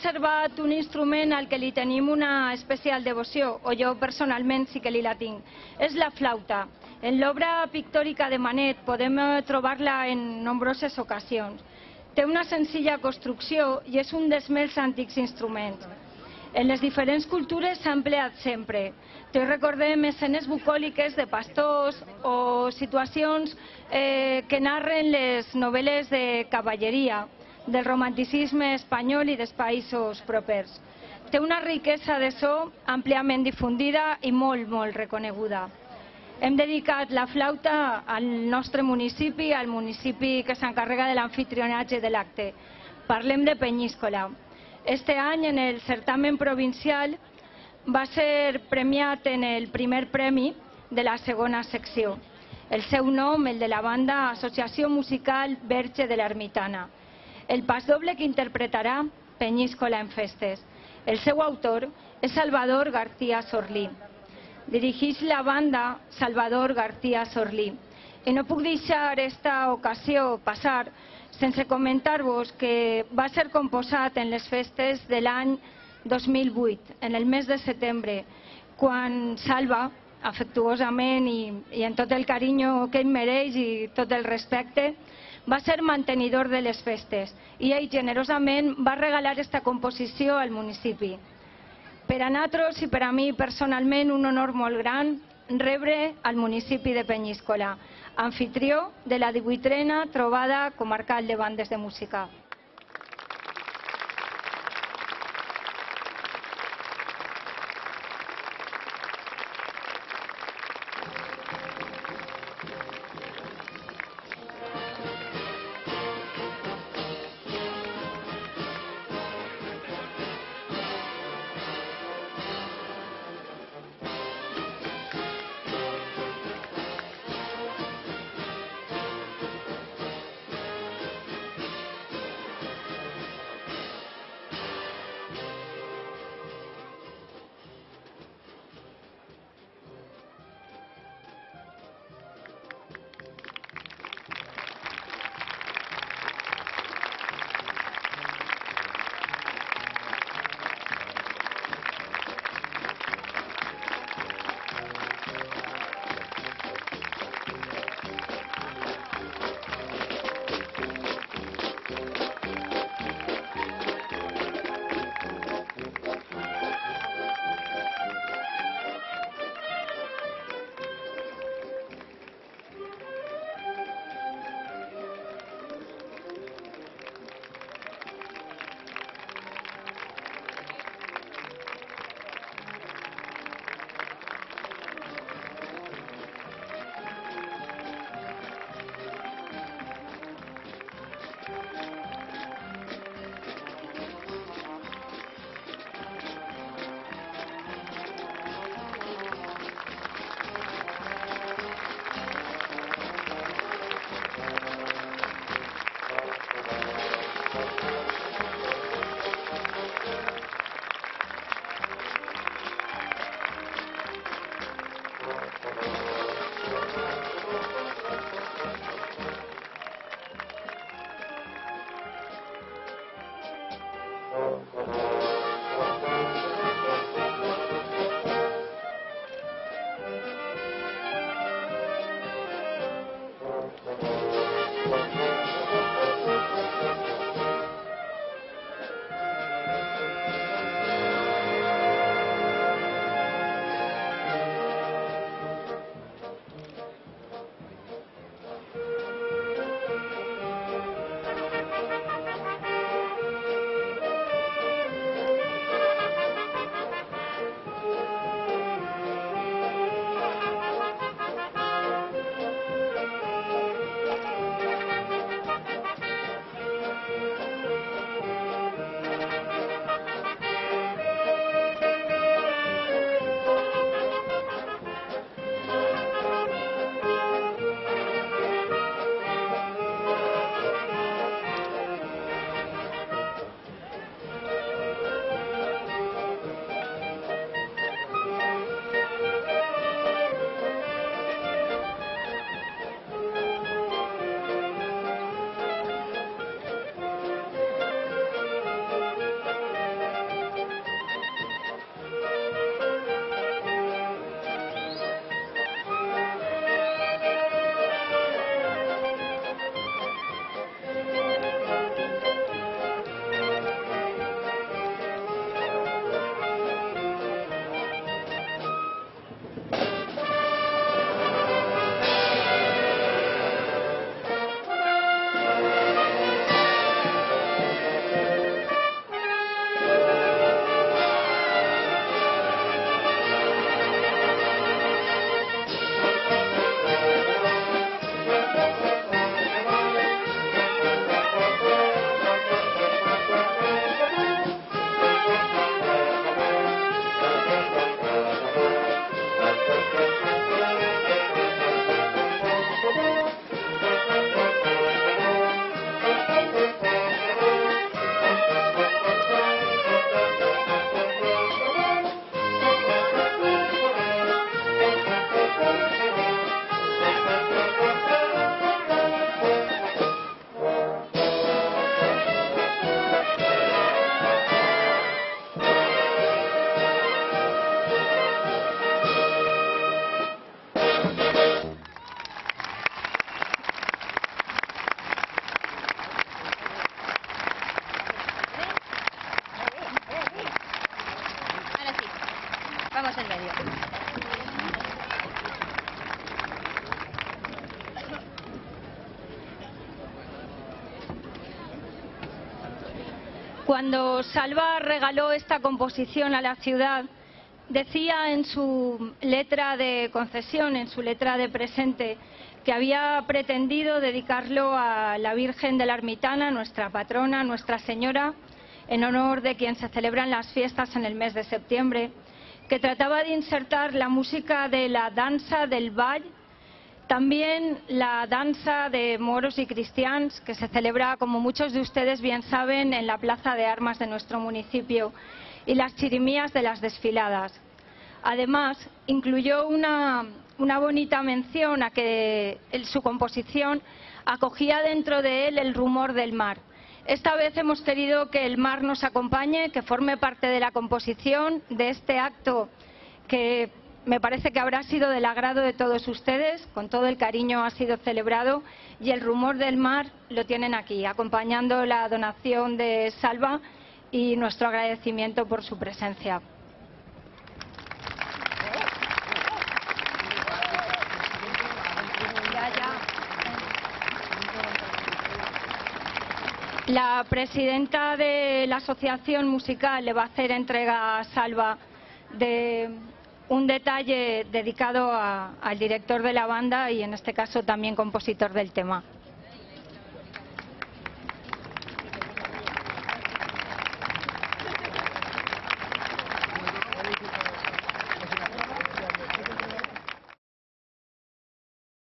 reservat un instrument al que li tenim una especial devoció, o jo personalment sí que li la tinc. És la flauta. En l'obra pictòrica de Manet podem eh, trobar-la en nombroses ocasions. Té una senzilla construcció i és un dels més antics instruments. En les diferents cultures s'ha empleat sempre. Te recordem escenes bucòliques de pastors o situacions eh, que narren les novel·les de cavalleria del romanticisme espanyol i dels països propers. Té una riquesa de so àmpliament difundida i molt, molt reconeguda. Hem dedicat la flauta al nostre municipi, al municipi que s'encarrega de l'anfitrionatge de l'acte. Parlem de Penyíscola. Este any, en el certamen provincial, va ser premiat en el primer premi de la segona secció. El seu nom, el de la banda Associació Musical Verge de l'Ermitana el pasdoble que interpretarà Penyíscola en festes. El seu autor és Salvador García Sorlí. Dirigeix la banda Salvador García Sorlí. I no puc deixar esta ocasió passar sense comentar-vos que va ser composat en les festes de l'any 2008, en el mes de setembre, quan Salva, afectuosament i, i en tot el carinyo que ell mereix i tot el respecte, va ser mantenidor de les festes i ell generosament va regalar aquesta composició al municipi. Per a nosaltres i per a mi personalment un honor molt gran rebre al municipi de Penyíscola, anfitrió de la 18a trobada comarcal de bandes de música. Cuando Salva regaló esta composición a la ciudad, decía en su letra de concesión, en su letra de presente, que había pretendido dedicarlo a la Virgen de la Ermitana, nuestra patrona, Nuestra Señora, en honor de quien se celebran las fiestas en el mes de septiembre, que trataba de insertar la música de la danza del Vall, también la danza de moros y cristianos, que se celebra, como muchos de ustedes bien saben, en la Plaza de Armas de nuestro municipio, y las chirimías de las desfiladas. Además, incluyó una bonita mención a que su composición acogía dentro de él el rumor del mar. Esta vez hemos querido que el mar nos acompañe, que forme parte de la composición de este acto que me parece que habrá sido del agrado de todos ustedes, con todo el cariño ha sido celebrado y el rumor del mar lo tienen aquí, acompañando la donación de Salva y nuestro agradecimiento por su presencia. La presidenta de la Asociación Musical le va a hacer entrega a Salva de un detalle dedicado al director de la banda y en este caso también compositor del tema.